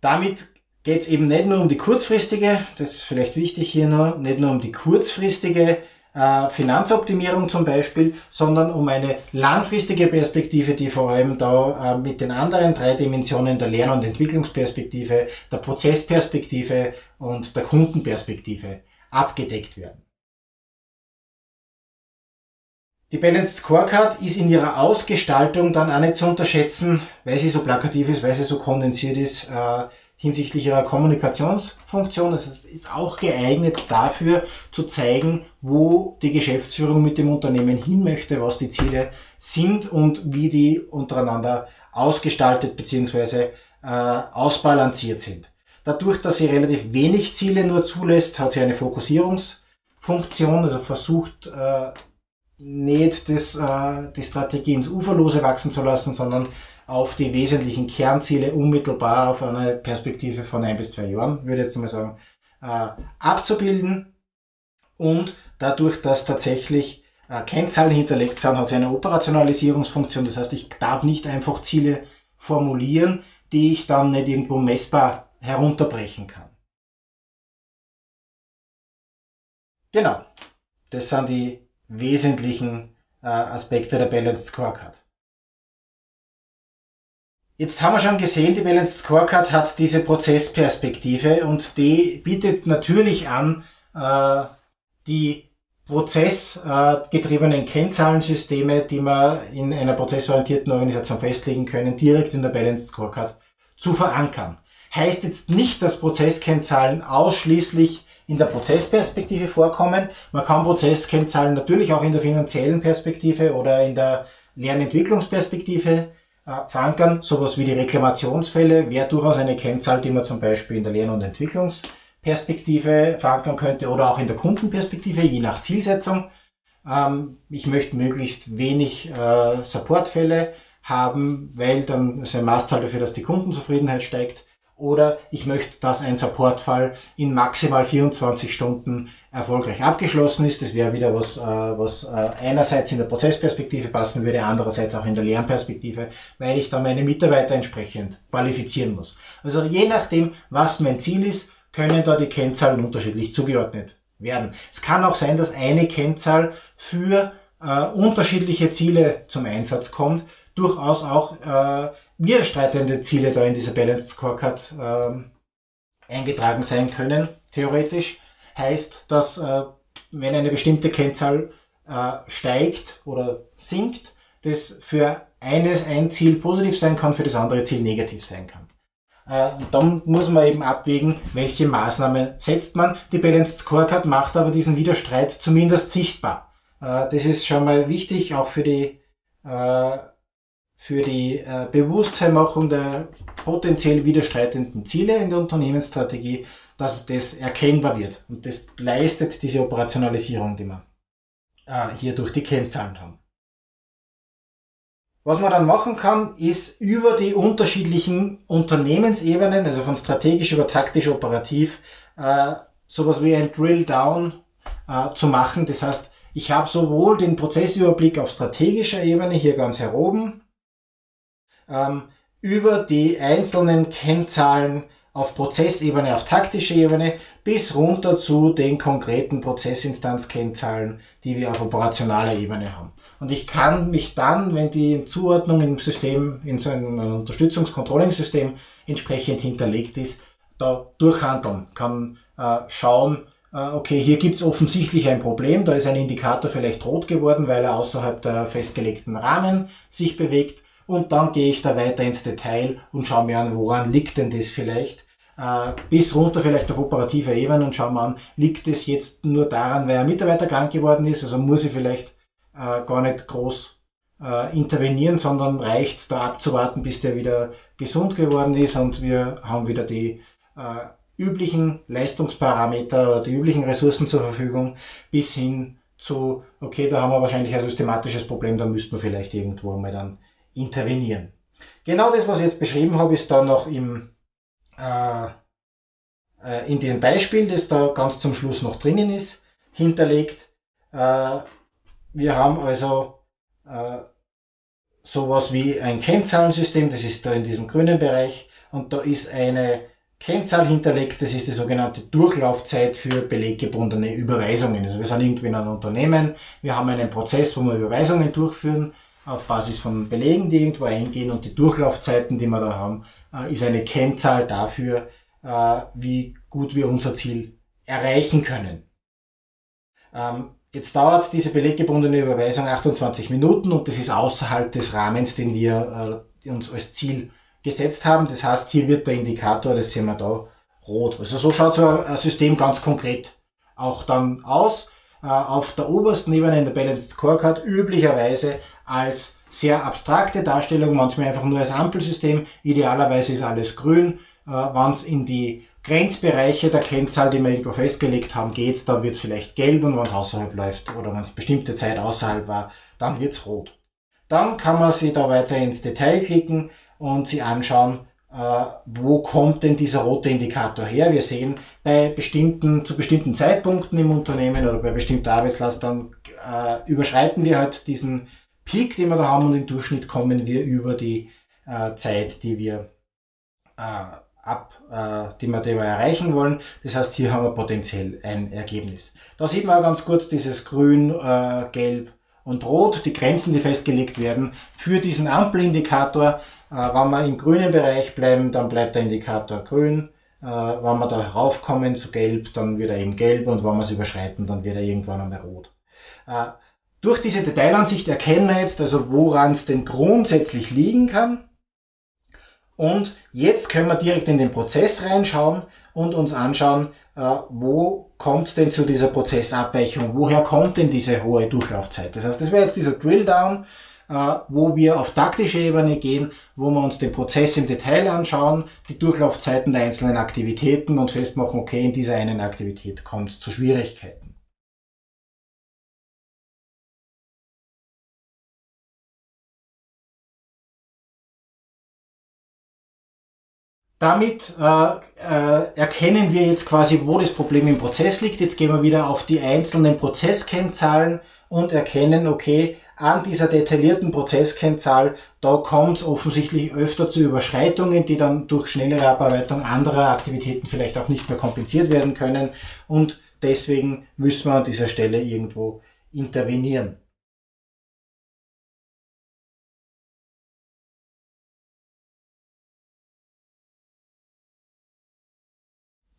Damit geht es eben nicht nur um die kurzfristige, das ist vielleicht wichtig hier noch, nicht nur um die kurzfristige äh, Finanzoptimierung zum Beispiel, sondern um eine langfristige Perspektive, die vor allem da äh, mit den anderen drei Dimensionen der Lern- und Entwicklungsperspektive, der Prozessperspektive und der Kundenperspektive abgedeckt werden. Die Balanced Scorecard ist in ihrer Ausgestaltung dann auch nicht zu unterschätzen, weil sie so plakativ ist, weil sie so kondensiert ist, äh, hinsichtlich ihrer Kommunikationsfunktion. Das ist auch geeignet dafür zu zeigen, wo die Geschäftsführung mit dem Unternehmen hin möchte, was die Ziele sind und wie die untereinander ausgestaltet bzw. Äh, ausbalanciert sind. Dadurch, dass sie relativ wenig Ziele nur zulässt, hat sie eine Fokussierungsfunktion, also versucht äh, nicht das, äh, die Strategie ins Uferlose wachsen zu lassen, sondern auf die wesentlichen Kernziele unmittelbar auf eine Perspektive von ein bis zwei Jahren, würde ich jetzt mal sagen, äh, abzubilden. Und dadurch, dass tatsächlich äh, Kennzahlen hinterlegt sind, hat sie eine Operationalisierungsfunktion. Das heißt, ich darf nicht einfach Ziele formulieren, die ich dann nicht irgendwo messbar herunterbrechen kann. Genau. Das sind die wesentlichen äh, Aspekte der Balanced Scorecard. Jetzt haben wir schon gesehen, die Balanced Scorecard hat diese Prozessperspektive und die bietet natürlich an, äh, die prozessgetriebenen Kennzahlensysteme, die wir in einer prozessorientierten Organisation festlegen können, direkt in der Balanced Scorecard zu verankern. Heißt jetzt nicht, dass Prozesskennzahlen ausschließlich in der Prozessperspektive vorkommen. Man kann Prozesskennzahlen natürlich auch in der finanziellen Perspektive oder in der Lernentwicklungsperspektive verankern. Sowas wie die Reklamationsfälle wäre durchaus eine Kennzahl, die man zum Beispiel in der Lern- und Entwicklungsperspektive verankern könnte oder auch in der Kundenperspektive, je nach Zielsetzung. Ähm, ich möchte möglichst wenig äh, Supportfälle haben, weil dann ist ein Maßzahl dafür, dass die Kundenzufriedenheit steigt oder ich möchte, dass ein Supportfall in maximal 24 Stunden erfolgreich abgeschlossen ist. Das wäre wieder was, äh, was äh, einerseits in der Prozessperspektive passen würde, andererseits auch in der Lernperspektive, weil ich dann meine Mitarbeiter entsprechend qualifizieren muss. Also je nachdem, was mein Ziel ist, können da die Kennzahlen unterschiedlich zugeordnet werden. Es kann auch sein, dass eine Kennzahl für äh, unterschiedliche Ziele zum Einsatz kommt, durchaus auch äh, widerstreitende Ziele da in dieser Balanced Scorecard ähm, eingetragen sein können, theoretisch. Heißt, dass äh, wenn eine bestimmte Kennzahl äh, steigt oder sinkt, das für eines ein Ziel positiv sein kann, für das andere Ziel negativ sein kann. Äh, und dann muss man eben abwägen, welche Maßnahmen setzt man. Die Balanced Scorecard macht aber diesen Widerstreit zumindest sichtbar. Äh, das ist schon mal wichtig, auch für die, äh, für die Bewusstseinmachung der potenziell widerstreitenden Ziele in der Unternehmensstrategie, dass das erkennbar wird. Und das leistet diese Operationalisierung, die wir hier durch die Kennzahlen haben. Was man dann machen kann, ist über die unterschiedlichen Unternehmensebenen, also von strategisch über taktisch operativ, äh, sowas wie ein Drill Down äh, zu machen. Das heißt, ich habe sowohl den Prozessüberblick auf strategischer Ebene hier ganz heroben, ähm, über die einzelnen Kennzahlen auf Prozessebene, auf taktischer Ebene bis runter zu den konkreten Prozessinstanzkennzahlen, die wir auf operationaler Ebene haben. Und ich kann mich dann, wenn die Zuordnung im System, in so einem Unterstützungscontrolling-System entsprechend hinterlegt ist, da durchhandeln, kann äh, schauen, äh, okay, hier gibt's offensichtlich ein Problem, da ist ein Indikator vielleicht rot geworden, weil er außerhalb der festgelegten Rahmen sich bewegt und dann gehe ich da weiter ins Detail und schaue mir an, woran liegt denn das vielleicht. Äh, bis runter vielleicht auf operativer Ebene und schaue mir an, liegt es jetzt nur daran, weil ein Mitarbeiter krank geworden ist, also muss ich vielleicht äh, gar nicht groß äh, intervenieren, sondern reicht es da abzuwarten, bis der wieder gesund geworden ist und wir haben wieder die äh, üblichen Leistungsparameter oder die üblichen Ressourcen zur Verfügung bis hin zu, okay, da haben wir wahrscheinlich ein systematisches Problem, da müssten wir vielleicht irgendwo mal dann intervenieren. Genau das, was ich jetzt beschrieben habe, ist da noch im, äh, äh, in diesem Beispiel, das da ganz zum Schluss noch drinnen ist, hinterlegt. Äh, wir haben also äh, sowas wie ein Kennzahlensystem, das ist da in diesem grünen Bereich und da ist eine Kennzahl hinterlegt, das ist die sogenannte Durchlaufzeit für beleggebundene Überweisungen. Also wir sind irgendwie in einem Unternehmen, wir haben einen Prozess, wo wir Überweisungen durchführen auf Basis von Belegen, die irgendwo eingehen und die Durchlaufzeiten, die wir da haben, äh, ist eine Kennzahl dafür, äh, wie gut wir unser Ziel erreichen können. Ähm, jetzt dauert diese beleggebundene Überweisung 28 Minuten und das ist außerhalb des Rahmens, den wir äh, uns als Ziel gesetzt haben. Das heißt, hier wird der Indikator, das sehen wir da, rot. Also so schaut so ein System ganz konkret auch dann aus. Auf der obersten Ebene in der Balanced Scorecard üblicherweise als sehr abstrakte Darstellung, manchmal einfach nur als Ampelsystem. Idealerweise ist alles grün. Äh, Wenn es in die Grenzbereiche der Kennzahl, die wir irgendwo festgelegt haben, geht, dann wird es vielleicht gelb und wenn es außerhalb läuft oder wenn es bestimmte Zeit außerhalb war, dann wird es rot. Dann kann man sich da weiter ins Detail klicken und sich anschauen, äh, wo kommt denn dieser rote Indikator her. Wir sehen, bei bestimmten, zu bestimmten Zeitpunkten im Unternehmen oder bei bestimmter Arbeitslast, dann äh, überschreiten wir halt diesen Peak, den wir da haben und im Durchschnitt kommen wir über die äh, Zeit, die wir äh, ab, äh, die wir, die wir erreichen wollen. Das heißt, hier haben wir potenziell ein Ergebnis. Da sieht man ganz gut dieses Grün, äh, Gelb und Rot, die Grenzen, die festgelegt werden für diesen Ampelindikator. Äh, wenn wir im grünen Bereich bleiben, dann bleibt der Indikator grün. Äh, wenn wir da raufkommen zu Gelb, dann wird er eben gelb und wenn wir es überschreiten, dann wird er irgendwann einmal rot. Äh, durch diese Detailansicht erkennen wir jetzt also, woran es denn grundsätzlich liegen kann. Und jetzt können wir direkt in den Prozess reinschauen und uns anschauen, wo kommt es denn zu dieser Prozessabweichung? Woher kommt denn diese hohe Durchlaufzeit? Das heißt, das wäre jetzt dieser Drill-Down, wo wir auf taktische Ebene gehen, wo wir uns den Prozess im Detail anschauen, die Durchlaufzeiten der einzelnen Aktivitäten und festmachen, okay, in dieser einen Aktivität kommt es zu Schwierigkeiten. Damit äh, äh, erkennen wir jetzt quasi, wo das Problem im Prozess liegt. Jetzt gehen wir wieder auf die einzelnen Prozesskennzahlen und erkennen, okay, an dieser detaillierten Prozesskennzahl, da kommt es offensichtlich öfter zu Überschreitungen, die dann durch schnellere Abarbeitung anderer Aktivitäten vielleicht auch nicht mehr kompensiert werden können. Und deswegen müssen wir an dieser Stelle irgendwo intervenieren.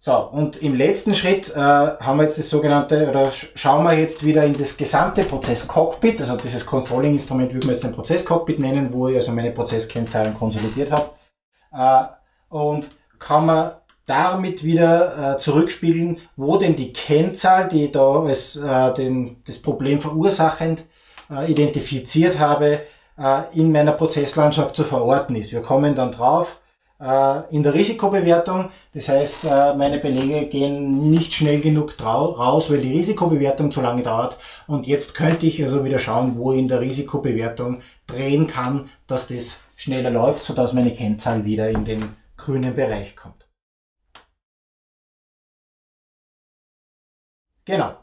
So, und im letzten Schritt äh, haben wir jetzt das sogenannte, oder schauen wir jetzt wieder in das gesamte Prozess-Cockpit, also dieses Controlling-Instrument würde man jetzt ein Prozess-Cockpit nennen, wo ich also meine Prozesskennzahlen konsolidiert habe. Äh, und kann man damit wieder äh, zurückspiegeln, wo denn die Kennzahl, die da als äh, den, das Problem verursachend äh, identifiziert habe, äh, in meiner Prozesslandschaft zu verorten ist. Wir kommen dann drauf in der Risikobewertung. Das heißt, äh, meine Belege gehen nicht schnell genug raus, weil die Risikobewertung zu lange dauert. Und jetzt könnte ich also wieder schauen, wo ich in der Risikobewertung drehen kann, dass das schneller läuft, sodass meine Kennzahl wieder in den grünen Bereich kommt. Genau.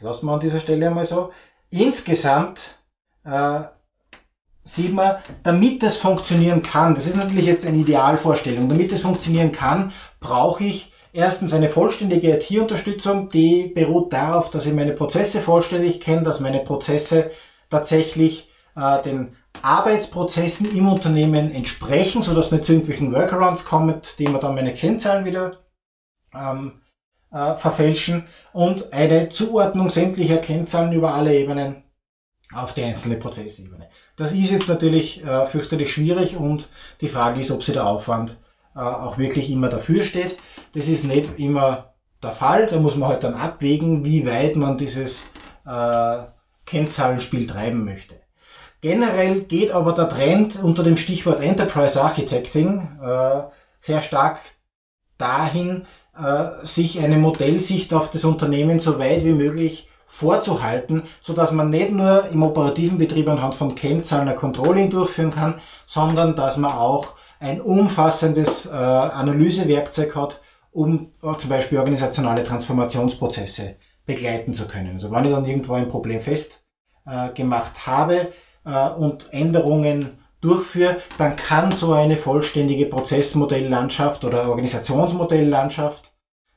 Lassen wir an dieser Stelle einmal so. Insgesamt äh, sieht man, damit das funktionieren kann, das ist natürlich jetzt eine Idealvorstellung, damit das funktionieren kann, brauche ich erstens eine vollständige IT-Unterstützung, die beruht darauf, dass ich meine Prozesse vollständig kenne, dass meine Prozesse tatsächlich äh, den Arbeitsprozessen im Unternehmen entsprechen, sodass nicht zu irgendwelchen Workarounds kommt, die mir dann meine Kennzahlen wieder ähm, äh, verfälschen und eine Zuordnung sämtlicher Kennzahlen über alle Ebenen auf die einzelne Prozessebene. Das ist jetzt natürlich äh, fürchterlich schwierig und die Frage ist, ob sie der Aufwand äh, auch wirklich immer dafür steht. Das ist nicht immer der Fall. Da muss man halt dann abwägen, wie weit man dieses äh, Kennzahlenspiel treiben möchte. Generell geht aber der Trend unter dem Stichwort Enterprise Architecting äh, sehr stark dahin, äh, sich eine Modellsicht auf das Unternehmen so weit wie möglich vorzuhalten, so dass man nicht nur im operativen Betrieb anhand von Kennzahlen ein Controlling durchführen kann, sondern dass man auch ein umfassendes äh, Analysewerkzeug hat, um äh, zum Beispiel organisationale Transformationsprozesse begleiten zu können. Also wenn ich dann irgendwo ein Problem fest äh, gemacht habe äh, und Änderungen durchführe, dann kann so eine vollständige Prozessmodelllandschaft oder Organisationsmodelllandschaft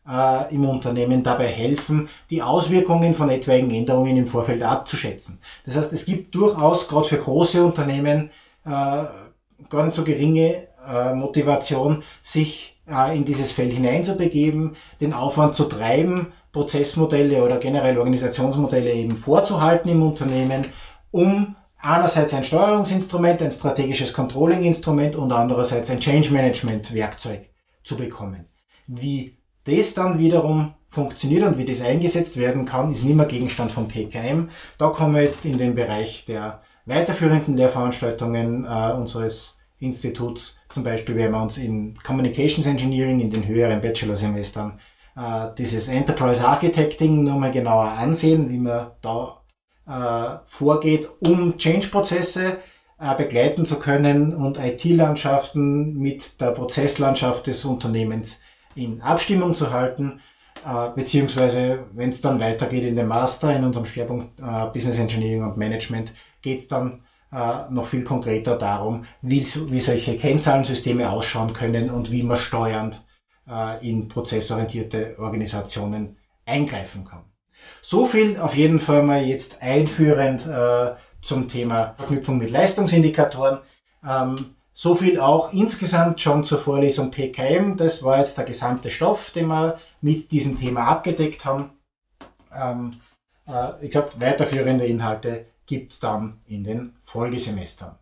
äh, im Unternehmen dabei helfen, die Auswirkungen von etwaigen Änderungen im Vorfeld abzuschätzen. Das heißt, es gibt durchaus gerade für große Unternehmen äh, gar nicht so geringe äh, Motivation, sich äh, in dieses Feld hineinzubegeben, den Aufwand zu treiben, Prozessmodelle oder generell Organisationsmodelle eben vorzuhalten im Unternehmen, um einerseits ein Steuerungsinstrument, ein strategisches Controlling-Instrument und andererseits ein Change-Management-Werkzeug zu bekommen. Wie das dann wiederum funktioniert und wie das eingesetzt werden kann, ist nicht mehr Gegenstand von PKM. Da kommen wir jetzt in den Bereich der weiterführenden Lehrveranstaltungen äh, unseres Instituts. Zum Beispiel werden wir uns in Communications Engineering in den höheren Bachelorsemestern äh, dieses Enterprise Architecting nochmal genauer ansehen, wie man da äh, vorgeht, um Change-Prozesse äh, begleiten zu können und IT-Landschaften mit der Prozesslandschaft des Unternehmens in Abstimmung zu halten, äh, beziehungsweise wenn es dann weitergeht in den Master, in unserem Schwerpunkt äh, Business Engineering und Management, geht es dann äh, noch viel konkreter darum, wie, wie solche Kennzahlensysteme ausschauen können und wie man steuernd in prozessorientierte Organisationen eingreifen kann. So viel auf jeden Fall mal jetzt einführend äh, zum Thema Verknüpfung mit Leistungsindikatoren. Ähm, so viel auch insgesamt schon zur Vorlesung PKM. Das war jetzt der gesamte Stoff, den wir mit diesem Thema abgedeckt haben. Ähm, äh, wie gesagt, weiterführende Inhalte gibt's dann in den Folgesemestern.